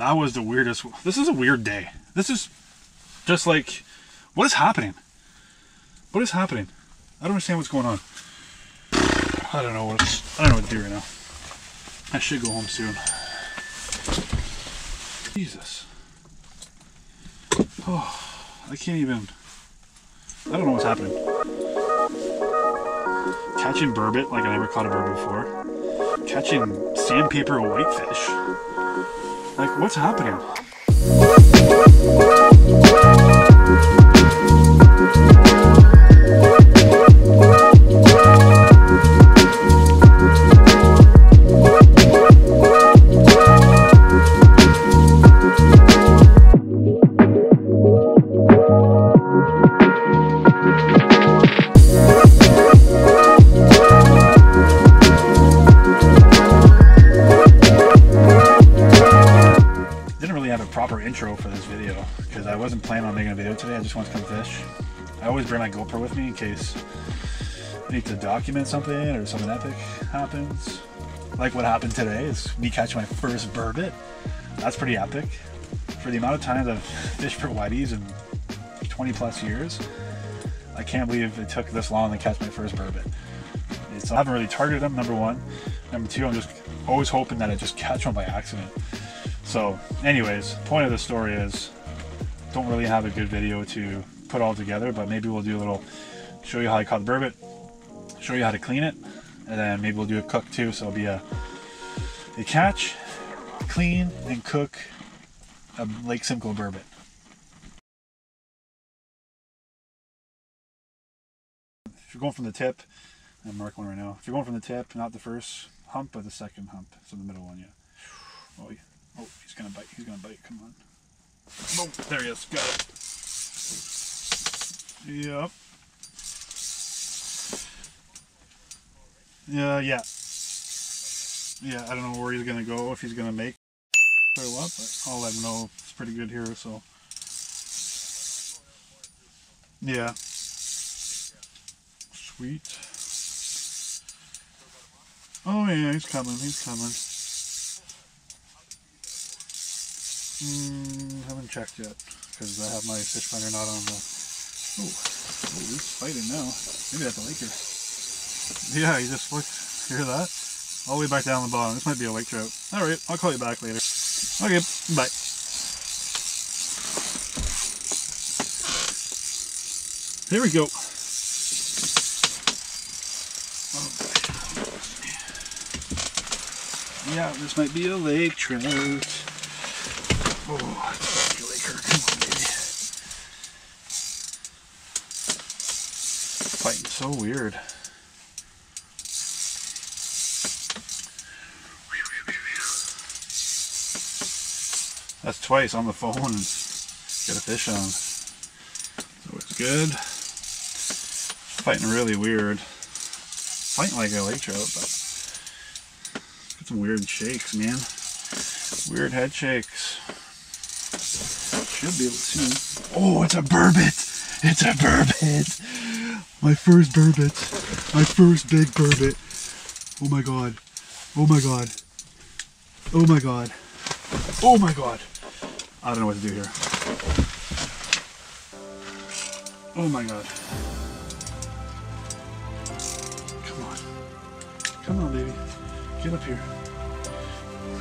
That was the weirdest. This is a weird day. This is just like, what is happening? What is happening? I don't understand what's going on. I don't know what's. I don't know what to do right now. I should go home soon. Jesus. Oh, I can't even. I don't know what's happening. Catching burbot like I never caught a burbot before. Catching sandpaper whitefish. Like, what's happening? Wasn't planning on making a video today. I just want to come fish. I always bring my GoPro with me in case I need to document something or something epic happens. Like what happened today is me catching my first burbot. That's pretty epic. For the amount of times I've fished for whiteys in 20 plus years, I can't believe it took this long to catch my first burbot. It's, I haven't really targeted them, number one. Number two, I'm just always hoping that I just catch one by accident. So, anyways, point of the story is don't really have a good video to put all together, but maybe we'll do a little show you how I caught the burbot, show you how to clean it, and then maybe we'll do a cook too. So it'll be a a catch, clean, and cook a Lake Simcoe burbot. If you're going from the tip, I'm marking one right now. If you're going from the tip, not the first hump, but the second hump, so the middle one, yeah. Oh, yeah. Oh, he's gonna bite. He's gonna bite. Come on. Boom. There he is. Got it. Yep. Yeah, yeah. Yeah, I don't know where he's gonna go, if he's gonna make or what, but I'll let him know. It's pretty good here, so. Yeah. Sweet. Oh yeah, he's coming, he's coming. Mm, haven't checked yet because I have my fish finder not on the. Oh, oh, he's fighting now. Maybe that's a laker. Yeah, he just looked. Hear that? All the way back down the bottom. This might be a lake trout. All right, I'll call you back later. Okay, bye. Here we go. Yeah, this might be a lake trout. Fighting so weird. That's twice on the phone and got a fish on. So it's good. Fighting really weird. Fighting like a lake trout, but got some weird shakes, man. Weird head shakes. Should be able to. Oh, it's a burbot! It's a burbot! My first burbot. My first big burbot. Oh my god. Oh my god. Oh my god. Oh my god. I don't know what to do here. Oh my god. Come on. Come on, baby. Get up here.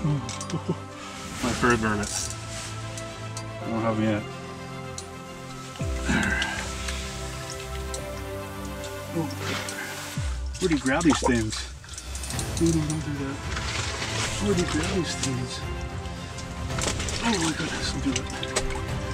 Oh, my first burbot. I don't have them yet. There. Where do you grab these things? No, don't do that. Where do you grab these things? Oh my goodness, don't do that.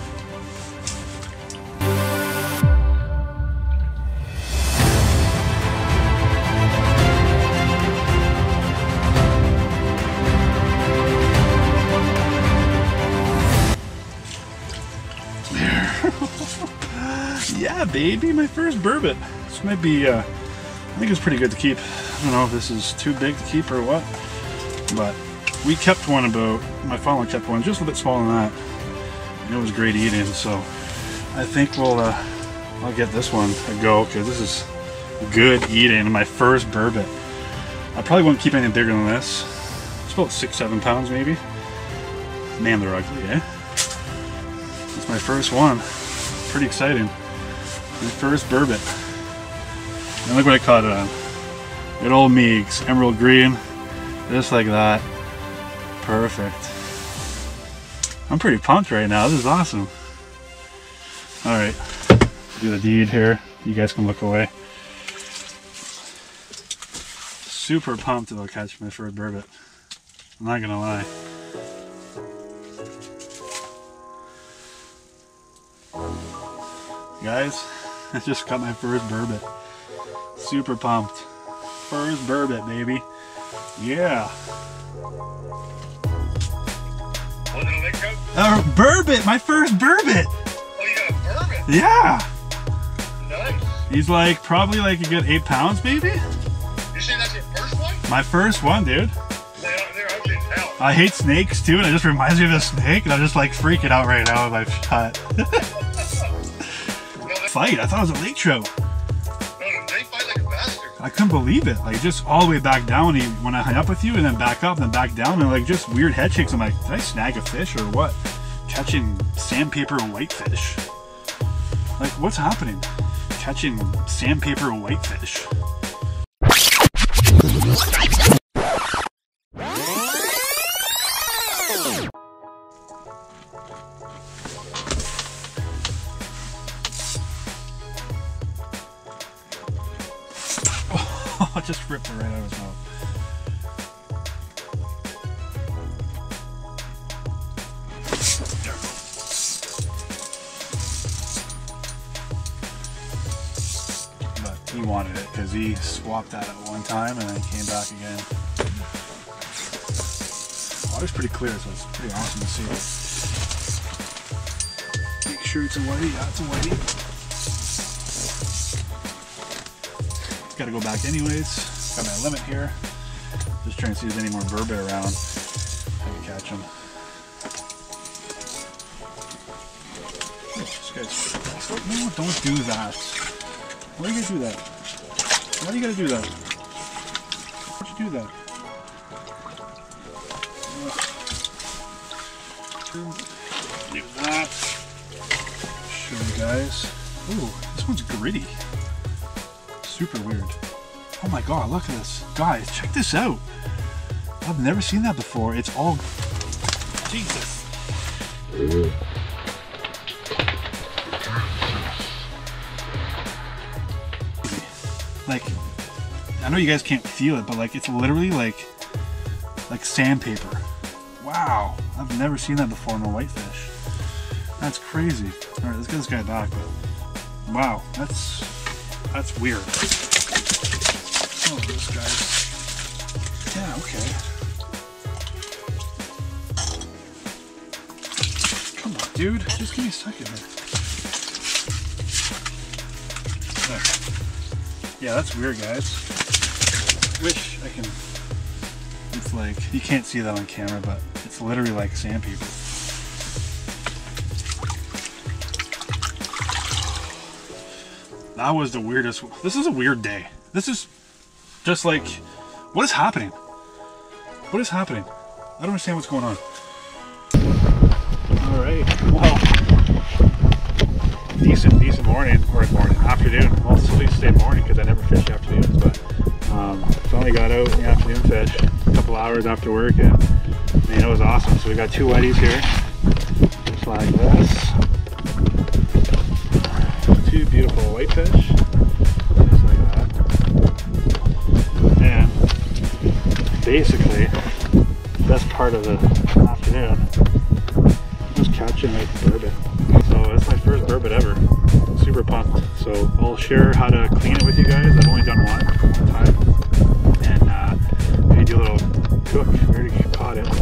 yeah, baby, my first burbot. This might be, uh, I think it's pretty good to keep. I don't know if this is too big to keep or what, but we kept one about, my father kept one just a bit smaller than that. And it was great eating, so I think we'll, uh, I'll get this one a go, because this is good eating. My first burbot. I probably won't keep anything bigger than this. It's about six, seven pounds maybe. Man, they're ugly, eh? That's my first one. Pretty exciting. My first burbot. And look what I caught it on. Good old Meegs, emerald green, just like that. Perfect. I'm pretty pumped right now. This is awesome. All right, do the deed here. You guys can look away. Super pumped about catching my first burbot. I'm not gonna lie. Guys, I just got my first burbot. Super pumped. First burbot, baby. Yeah. Was it a lake trout? Uh, burbot, my first burbot. Oh, you got a bourbon. Yeah. Nice. He's like probably like a good eight pounds, maybe. You say that's your first one? My first one, dude. They're, they're ugly as hell. I hate snakes too, and it just reminds me of a snake, and I'm just like freaking out right now with my shot. Fight! I thought it was a lake trout. no, they fight like a bastard. I couldn't believe it. Like just all the way back down when, he, when I hung up with you, and then back up, and then back down, and like just weird head shakes. I'm like, did I snag a fish or what? Catching sandpaper and whitefish. Like what's happening? Catching sandpaper and whitefish. Wanted it because he swapped that at one time and then came back again. Water's pretty clear, so it's pretty awesome to see. Make sure it's a whitey. Yeah, it's a whitey. It's got to go back anyways. Got my limit here. Just trying to see if there's any more burbot around. I can catch them. No, don't do that. Why are you do that? Why are you gonna do that? Why'd you do that? Do that. Show you guys. Ooh, this one's gritty. Super weird. Oh my god, look at this. Guys, check this out. I've never seen that before. It's all. Jesus. Like, I know you guys can't feel it, but like, it's literally like, like sandpaper. Wow, I've never seen that before in a whitefish. That's crazy. All right, let's get this guy back. But wow, that's that's weird. Oh, this guy. Yeah, okay. Come on, dude. Just give me a second here. There. Yeah, that's weird, guys. Wish I can. It's like you can't see that on camera, but it's literally like sandpaper. That was the weirdest. This is a weird day. This is just like, what is happening? What is happening? I don't understand what's going on. All right. Well, decent, decent morning or morning, afternoon. Well, finally got out in the afternoon fish a couple hours after work, and man, it was awesome. So we got two whiteys here, just like this. Two beautiful whitefish, just like that. And basically, best part of the afternoon was catching like burbot. So it's my first burbot ever. Super pumped. So I'll share how to clean it with you guys. Need your little hook. We already caught it.